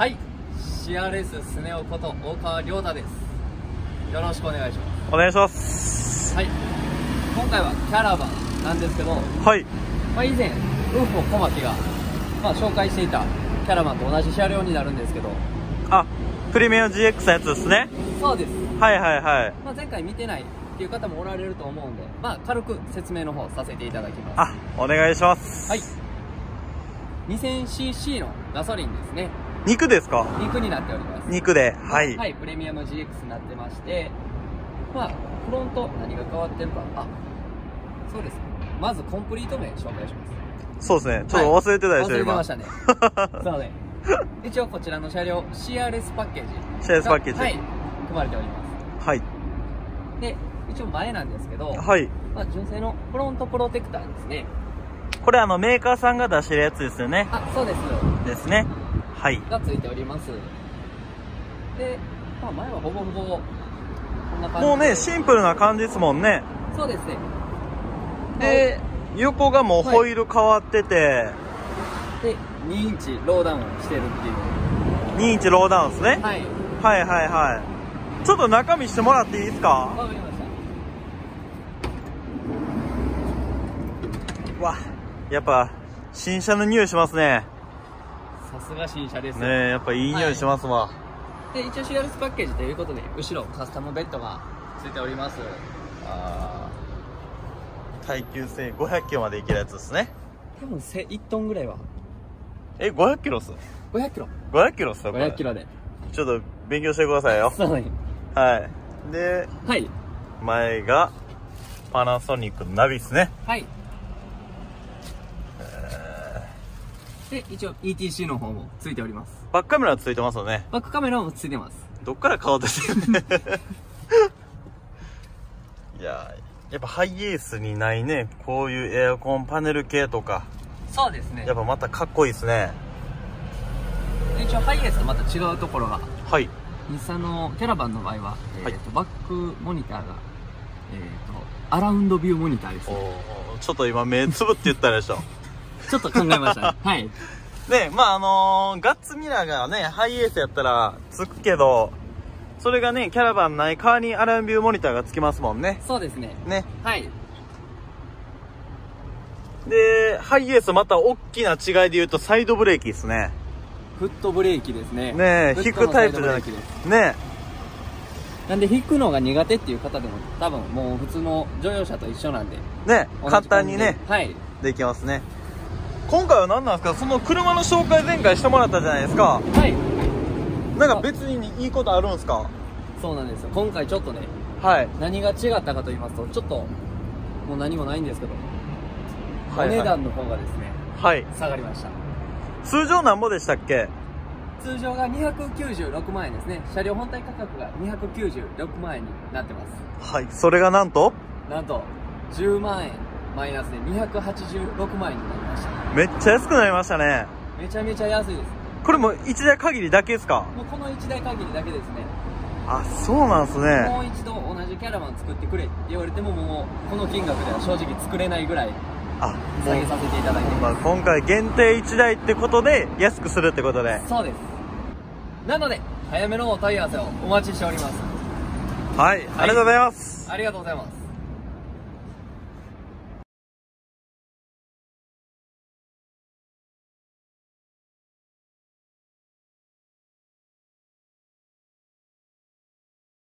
はい。CRS スネ夫こと大川亮太です。よろしくお願いしまお願いします。すはい。今回はキャラバンなんですけど、はい。まあ、以前ウーフォ小牧が、まあ、紹介していたキャラバンと同じ車両になるんですけど。あプレミアム GX のやつですね。そうです、はいはいはい。まあ、前回見てないっていう方もおられると思うんで、まあ、軽く説明の方させていただきます。あお願いします。はい。2000cc のガソリンですね肉ですか？肉になっております肉ではい、はい、プレミアム GX になってまして、まあ、フロント何が変わってるか、あ、そうですね。まずコンプリート名紹介します。そうですねちょっと忘れてたでしょ、忘れて今ましたね。そうね。一応こちらの車両、CRS パッケージ。CRS パッケージはい、組まれておりまはいす。で、一応前なんですけど、はいまあ、純正のフロントプロテクターですね。これあのメーカーさんが出してるやつですよねあ、そうです。ですねはいがついております。で、まあ、前はほぼほぼ、こんな感じで。もうねシンプルな感じですもんねそうですね。で横がもうホイール変わってて、で、2インチローダウンしてるっていう。2インチローダウンですね、はい。はいはいはいちょっと中見してもらっていいですか？わかりました。わやっぱ新車の匂いしますねさすが新車です。ねえやっぱいい匂いしますわ、で、一応 CRS パッケージということで、後ろカスタムベッドがついております。あー耐久性500キロまでいけるやつですね多分せ1トンぐらいは。え500キロっす？500キロ。500キロっすよこれ500キロで。ちょっと勉強してくださいよそうね。はいではい。前がパナソニックのナビですねはい。で、一応 ETC の方もついております。バックカメラついてますよね。バックカメラもついてます。どっから顔出てるね。いややっぱハイエースにないね。こういうエアコンパネル系とか。そうですね。やっぱまたかっこいいですね。で一応ハイエースとまた違うところが、はい。日産のキャラバンの場合は、えーはい。とバックモニターが、えー、とアラウンドビューモニターですおねーちょっと今目つぶって言ったでしょちょっと考えましたね。はい。ねまああのーガッツミラーがねハイエースやったらつくけどそれがねキャラバンない代わりにアラウンドビューモニターがつきますもんね。そうですね。ね。はい。でハイエースまた大きな違いで言うとサイドブレーキですね。フットブレーキですね。ねえ引くタイプじゃなくて。ね。なんで引くのが苦手っていう方でも多分もう普通の乗用車と一緒なんで。ね簡単にね感じでできますね今回は何なんですか？その車の紹介前回してもらったじゃないですか。はい。はいなんか別にいいことあるんですか？そうなんですよ。今回ちょっとねはい。何が違ったかと言いますとちょっともう何もないんですけど、はいはい。お値段の方がですねはい。下がりました。通常なんぼでしたっけ？通常が296万円ですね。車両本体価格が296万円になってます。はい。それがなんと？なんと10万円マイナスで286万円になりました。めっちゃ安くなりましたね。めちゃめちゃ安いです。これも一台限りだけですか？もうこの1台限りだけですね。あそうなんすね。もう一度同じキャラバン作ってくれって言われてももうこの金額では正直作れないぐらいあ下げさせていただいて。まあ、ます、今回限定1台ってことで安くするってことで。そうです。なので早めのお問い合わせをお待ちしております。はい、ありがとうございます。ありがとうございます